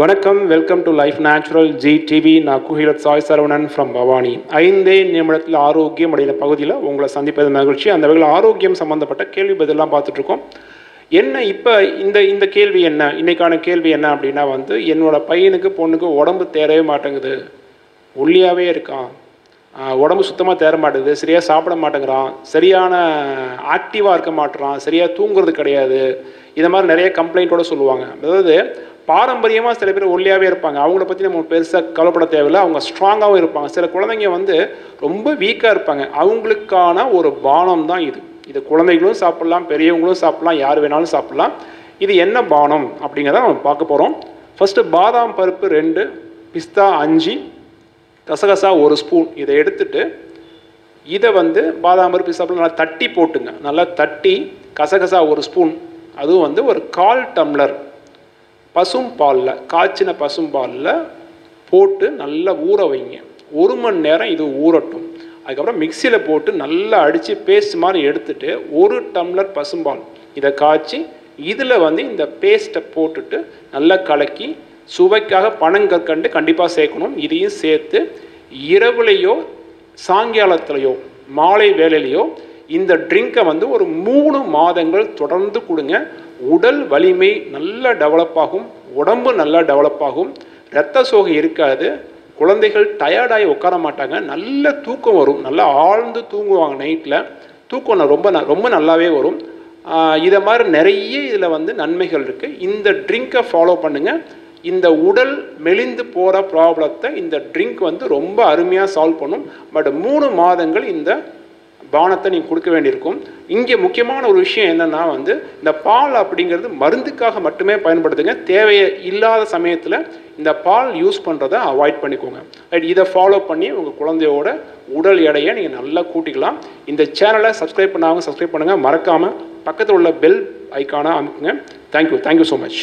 வணக்கம் welcome to life natural G TV நான் குஹிலத் சாய் சரவணன் ஃப்ரம் பவானி. ஐந்தே நிமிடத்தில் ஆரோக்கியம் அடைந்த பகுதியில் உங்களை சந்திப்பது மகிழ்ச்சி. அந்த வகையில் ஆரோக்கியம் சம்மந்தப்பட்ட கேள்வி பதிலாம் பார்த்துட்ருக்கோம் என்ன இப்போ இந்த இந்த கேள்வி என்ன? இன்னைக்கான கேள்வி என்ன அப்படின்னா வந்து என்னோட பையனுக்கு பொண்ணுக்கு உடம்பு தேரவே மாட்டேங்குது. ஒல்லியாகவே இருக்கான். உடம்பு சுத்தமாக தேர மாட்டேங்குது. சரியாக சாப்பிட மாட்டேங்கிறான். சரியான ஆக்டிவாக இருக்க மாட்டேறான். சரியாக தூங்குறது கிடையாது. இதை மாதிரி நிறைய கம்ப்ளைண்ட்டோட சொல்லுவாங்க. அதாவது பாரம்பரியமாக சில பேர் ஒல்லியாகவே இருப்பாங்க. அவங்கள பற்றி நம்ம பெருசாக கவலைப்பட தேவையில்லை. அவங்க ஸ்ட்ராங்காகவும் இருப்பாங்க. சில குழந்தைங்க வந்து ரொம்ப வீக்காக இருப்பாங்க. அவங்களுக்கான ஒரு பானம் தான் இது. இது குழந்தைகளும் சாப்பிட்லாம் பெரியவங்களும் சாப்பிட்லாம் யார் வேணாலும் சாப்பிட்லாம். இது என்ன பானம் அப்படிங்கிறத நம்ம பார்க்க போகிறோம் ஃபஸ்ட்டு பாதாம் பருப்பு ரெண்டு பிஸ்தா அஞ்சு கசகசா ஒரு ஸ்பூன் இதை எடுத்துட்டு இதை வந்து பாதாம் பருப்பு பிஸ்தா நல்லா தட்டி போட்டுங்க. நல்லா தட்டி கசகசா ஒரு ஸ்பூன் அதுவும் வந்து ஒரு கால் டம்ளர். பசும் பாலில் காய்ச்சின பசும் பாலில் போட்டு நல்லா ஊற வைங்க. ஒரு மணி நேரம் இது ஊறட்டும். அதுக்கப்புறம் மிக்சியில் போட்டு நல்லா அடித்து பேஸ்ட் மாதிரி எடுத்துட்டு ஒரு டம்ளர் பசும்பால் இதை காய்ச்சி இதில் வந்து இந்த பேஸ்ட்டை போட்டுட்டு நல்லா கலக்கி சுவைக்காக பனங்கற்கண்டு கண்டிப்பாக சேர்க்கணும். இதையும் சேர்த்து இரவுலேயோ சாயங்காலத்துலையோ மாலை வேலையிலையோ இந்த ட்ரிங்கை வந்து ஒரு மூணு மாதங்கள் தொடர்ந்து கொடுங்க. உடல் வலிமை நல்லா டெவலப் ஆகும் உடம்பு நல்லா டெவலப் ஆகும் இரத்த சோகை இருக்காது குழந்தைகள் டயர்டாகி உட்கார மாட்டாங்க நல்ல தூக்கம் வரும் நல்லா ஆழ்ந்து தூங்குவாங்க நைட்டில் தூக்கம் ரொம்ப ந- ரொம்ப நல்லாவே வரும். இதை மாதிரி நிறைய இதில் வந்து நன்மைகள் இருக்குது இந்த ட்ரிங்கை ஃபாலோ பண்ணுங்கள் இந்த உடல் மெலிந்து போகிற ப்ராப்ளத்தை இந்த ட்ரிங்க் வந்து ரொம்ப அருமையாக சால்வ் பண்ணும். பட் மூணு மாதங்கள் இந்த பானத்தை நீங்கள் கொடுக்க வேண்டியிருக்கும். இங்கே முக்கியமான ஒரு விஷயம் என்னென்னா வந்து இந்த பால் அப்படிங்கிறது மருந்துக்காக மட்டுமே பயன்படுத்துங்க. தேவையை இல்லாத சமயத்தில் இந்த பால் யூஸ் பண்ணுறதை அவாய்ட் பண்ணிக்கோங்க. ரைட் இதை ஃபாலோ பண்ணி உங்கள் குழந்தையோட உடல் எடையை நீங்கள் நல்லா கூட்டிக்கலாம். இந்த சேனலை சப்ஸ்கிரைப் பண்ணாமல் சப்ஸ்கிரைப் பண்ணுங்கள் மறக்காமல் பக்கத்தில் உள்ள பெல் ஐக்கானை அமைக்குங்க. Thank you thank you so much